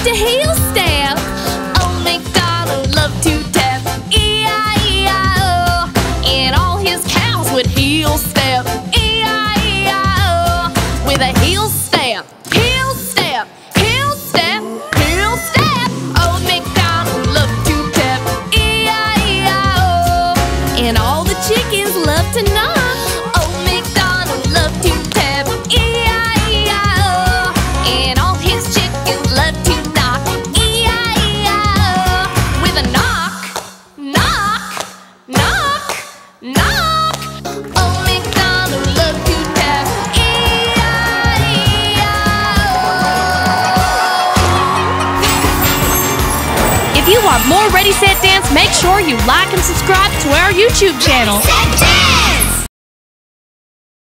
Mr. Heel Stamp. Oh, MacDonald loved to tap E-I-E-I-O. And all his cows would heel stamp E-I-E-I-O. With a heel stamp, heel stamp, heel stamp, heel stamp. Oh, MacDonald loved to tap E-I-E-I-O. And all the chickens loved to knock. If you want more Ready Set Dance, make sure you like and subscribe to our YouTube channel. Set dance!